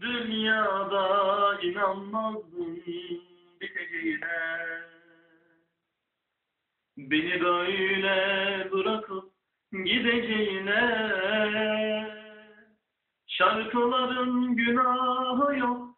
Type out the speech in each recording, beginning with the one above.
dünyada inanmazdım biteceğine. Beni böyle bırakıp gideceğine. Şarkıların günahı yok.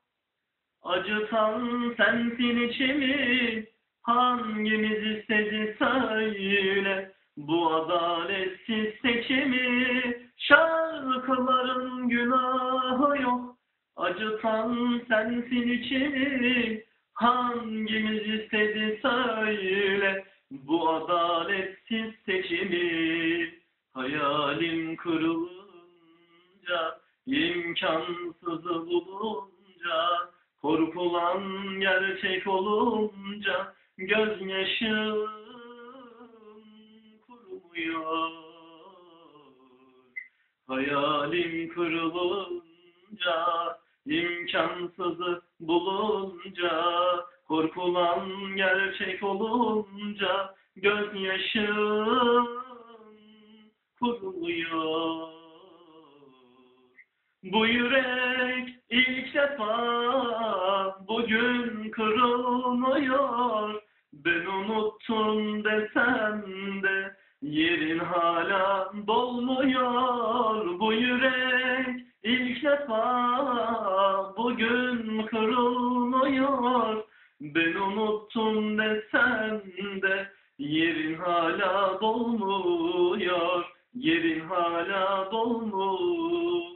Acıtan sensin içimi. Hangimiz istedi söyle. Bu adaletsiz seçimi. Şarkıların günahı yok. Acıtan sensin içimi. Hangimiz istedi söyle. Bu adaletsiz seçimi. Hayalim kırılınca, imkansızı bulunca, korkulan gerçek olunca, gözyaşım kurumuyor. Hayalim kırılınca, imkansızı bulunca, korkulan gerçek olunca, gözyaşım kurumuyor. Bu yürek ilk defa bugün kırılmıyor. Ben unuttum desem de yerin hala dolmuyor. Bu yürek ilk defa bugün kırılmıyor. Ben unuttum desem de yerin hala dolmuyor. Yerin hala dolmuyor.